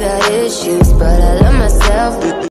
got issues, but I love